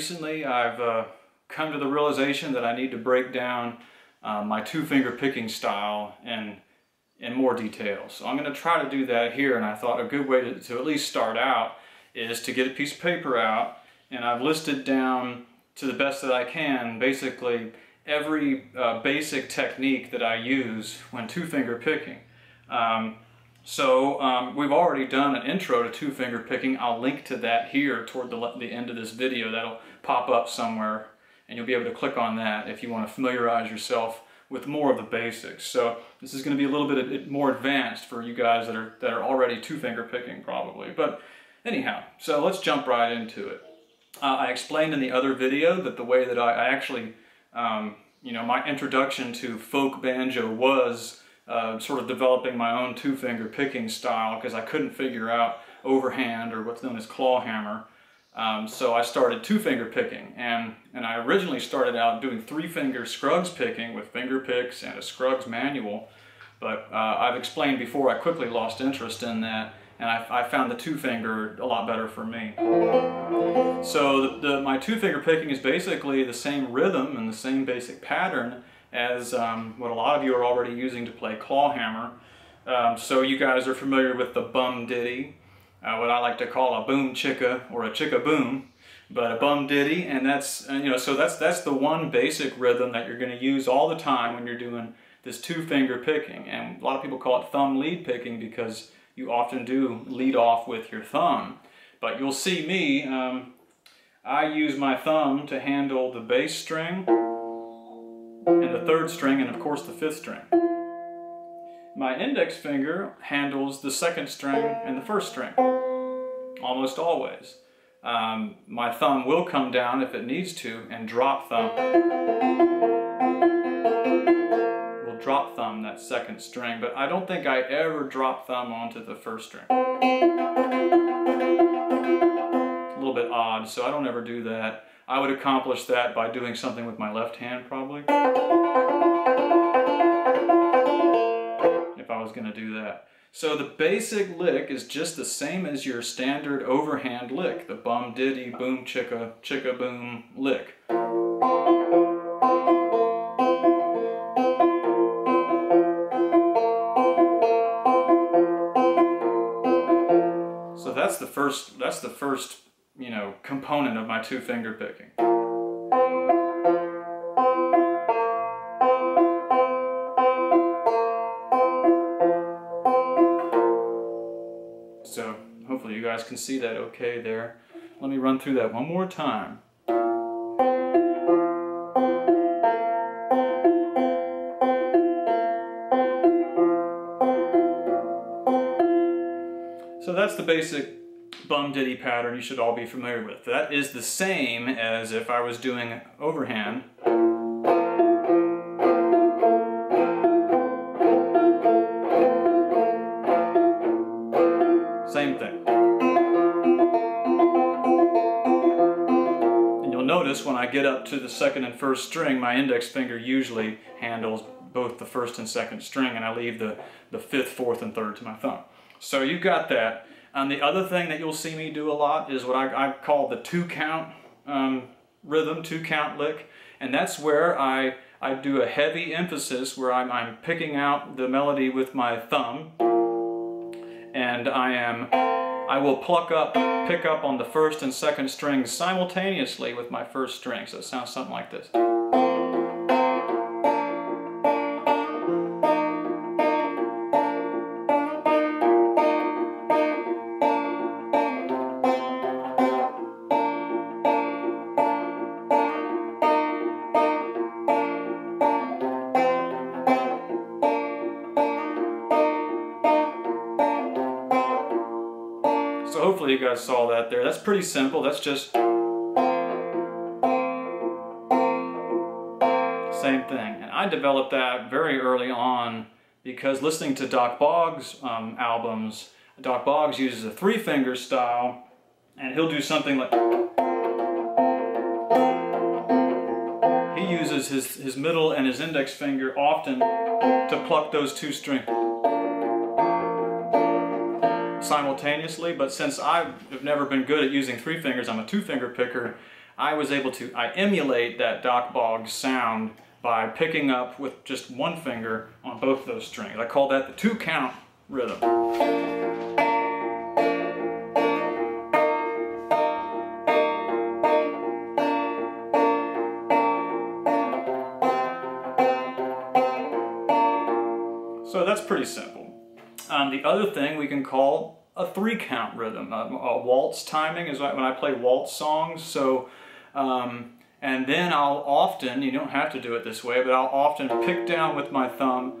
recently I've uh, come to the realization that I need to break down uh, my two finger picking style in, in more detail. So I'm going to try to do that here and I thought a good way to, to at least start out is to get a piece of paper out and I've listed down to the best that I can basically every uh, basic technique that I use when two finger picking. Um, so um, we've already done an intro to two finger picking. I'll link to that here toward the, the end of this video. That'll pop up somewhere and you'll be able to click on that if you want to familiarize yourself with more of the basics. So this is going to be a little bit more advanced for you guys that are, that are already two finger picking probably. But anyhow, so let's jump right into it. Uh, I explained in the other video that the way that I, I actually, um, you know, my introduction to folk banjo was uh, sort of developing my own two-finger picking style because I couldn't figure out overhand or what's known as claw hammer. Um, so I started two-finger picking and, and I originally started out doing three-finger Scruggs picking with finger picks and a Scruggs manual. But uh, I've explained before I quickly lost interest in that and I, I, found the two finger a lot better for me. So the, the, my two finger picking is basically the same rhythm and the same basic pattern as um, what a lot of you are already using to play clawhammer. Um, so you guys are familiar with the bum ditty, uh, what I like to call a boom chicka or a chicka boom, but a bum ditty, and that's uh, you know so that's that's the one basic rhythm that you're going to use all the time when you're doing this two finger picking, and a lot of people call it thumb lead picking because you often do lead off with your thumb. But you'll see me, um, I use my thumb to handle the bass string and the third string and of course the fifth string. My index finger handles the second string and the first string, almost always. Um, my thumb will come down if it needs to and drop thumb Will drop thumb that second string, but I don't think I ever drop thumb onto the first string. So I don't ever do that. I would accomplish that by doing something with my left hand probably. If I was gonna do that. So the basic lick is just the same as your standard overhand lick, the bum diddy boom chicka chicka boom lick. So that's the first, that's the first, you know, component of my two finger picking. So hopefully you guys can see that okay there. Let me run through that one more time. So that's the basic bum ditty pattern you should all be familiar with. That is the same as if I was doing overhand. Same thing. And you'll notice when I get up to the second and first string, my index finger usually handles both the first and second string and I leave the, the fifth, fourth, and third to my thumb. So you've got that. And the other thing that you'll see me do a lot is what I, I call the two count um, rhythm, two count lick. And that's where I, I do a heavy emphasis where I'm, I'm picking out the melody with my thumb. And I am, I will pluck up, pick up on the first and second strings simultaneously with my first string. So it sounds something like this. Hopefully you guys saw that there. That's pretty simple. That's just same thing. And I developed that very early on because listening to Dock Boggs um, albums, Dock Boggs uses a three finger style and he'll do something like he uses his, his middle and his index finger often to pluck those two strings. Simultaneously, but since I've never been good at using three fingers, I'm a two finger picker, I was able to, I emulate that Dock Boggs sound by picking up with just one finger on both those strings. I call that the two count rhythm. So that's pretty simple. Um, the other thing we can call a three count rhythm. A, a waltz timing is when I play waltz songs. So, um, and then I'll often, you don't have to do it this way, but I'll often pick down with my thumb.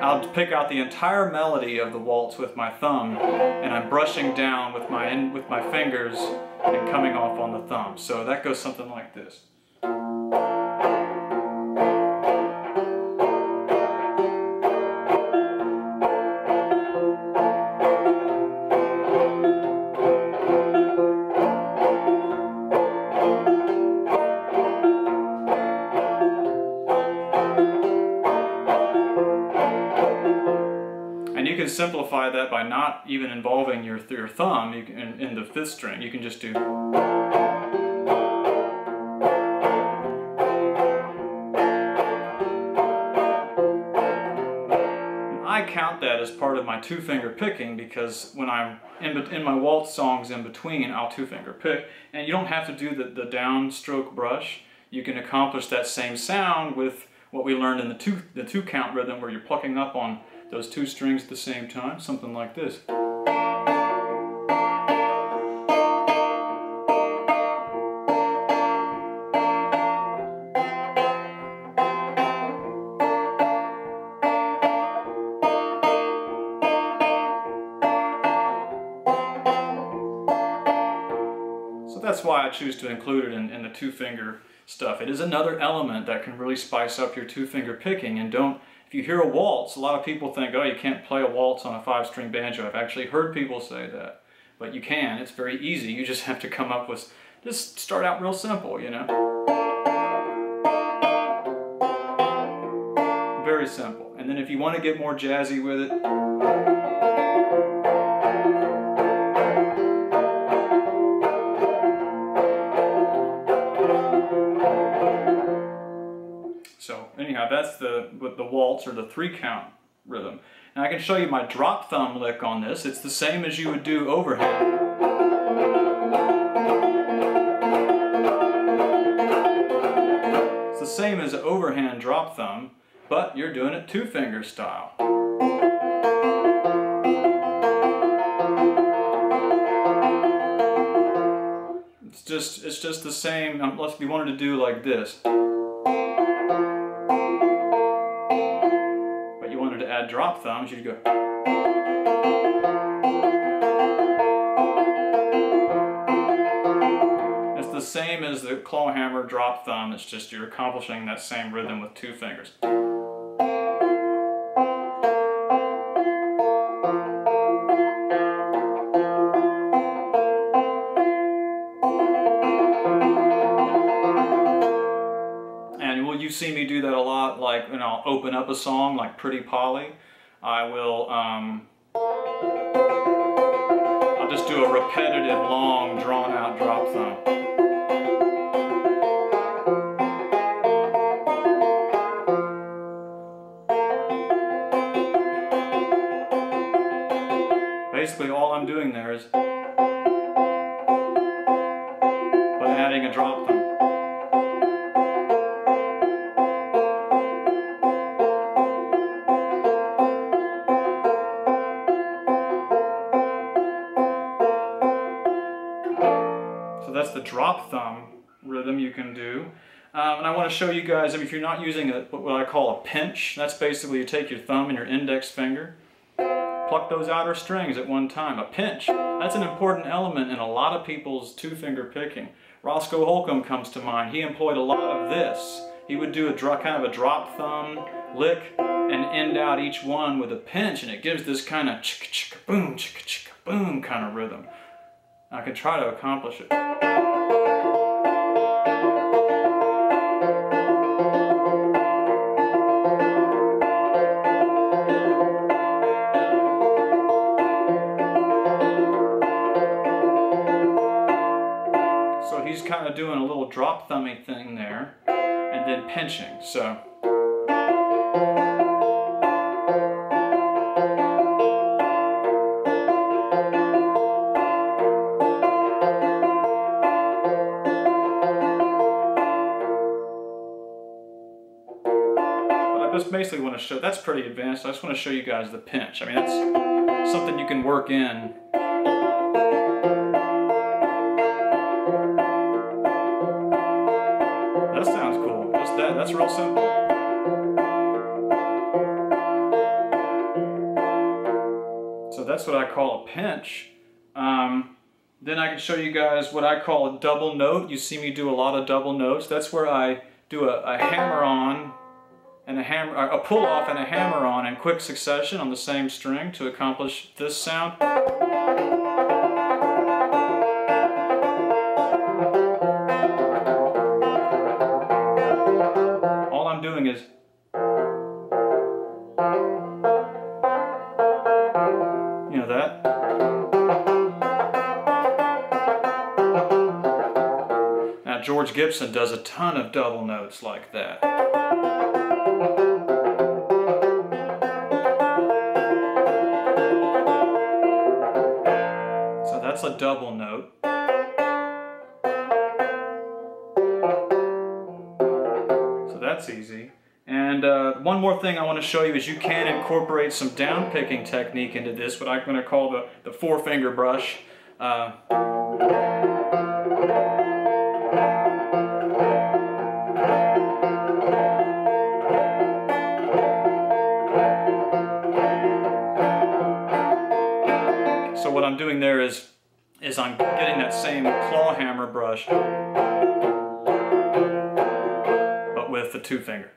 I'll pick out the entire melody of the waltz with my thumb, and I'm brushing down with my with my fingers and coming off on the thumb. So that goes something like this. Simplify that by not even involving your, your thumb you can, in, in the fifth string. You can just do... I count that as part of my two finger picking because when I'm in, in my waltz songs in between, I'll two finger pick. And you don't have to do the, the downstroke brush. You can accomplish that same sound with what we learned in the two, the two count rhythm where you're plucking up on those two strings at the same time, something like this. So that's why I choose to include it in, in the two finger stuff. It is another element that can really spice up your two finger picking and don't if you hear a waltz, a lot of people think, oh, you can't play a waltz on a five-string banjo. I've actually heard people say that. But you can. It's very easy. You just have to come up with, just start out real simple, you know? Very simple. And then if you want to get more jazzy with it, that's the, with the waltz or the three count rhythm. And I can show you my drop thumb lick on this. It's the same as you would do overhead. It's the same as overhand drop thumb, but you're doing it two finger style. It's just, it's just the same, um, unless you wanted to do like this. Drop thumbs, you'd go. It's the same as the claw hammer drop thumb, it's just you're accomplishing that same rhythm with two fingers. I'll open up a song like Pretty Polly. I will, um, I'll just do a repetitive, long, drawn-out drop thumb. Drop thumb rhythm you can do. Um, and I want to show you guys, if you're not using a, what I call a pinch, that's basically you take your thumb and your index finger, pluck those outer strings at one time. A pinch, that's an important element in a lot of people's two-finger picking. Roscoe Holcomb comes to mind. He employed a lot of this. He would do a kind of a drop thumb lick and end out each one with a pinch, and it gives this kind of chick chick boom chick chick boom kind of rhythm. I can try to accomplish it. So he's kind of doing a little drop thumbing thing there and then pinching. So. To show, that's pretty advanced. I just want to show you guys the pinch. I mean, that's something you can work in That sounds cool. Just that, that's real simple. So that's what I call a pinch. Um, then I can show you guys what I call a double note. You see me do a lot of double notes. That's where I do a, a hammer on and a hammer, a pull off and a hammer on in quick succession on the same string to accomplish this sound. All I'm doing is you know that now George Gibson does a ton of double notes like that double note So that's easy. And uh, one more thing I want to show you is you can incorporate some down picking technique into this, what I'm going to call the, the four finger brush. Uh, so what I'm doing there is, is I'm getting that same claw hammer brush but with the two finger.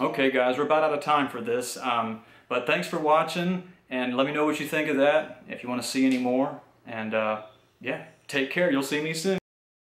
Okay guys, we're about out of time for this, um, but thanks for watching and let me know what you think of that if you want to see any more. And uh, yeah, take care. You'll see me soon.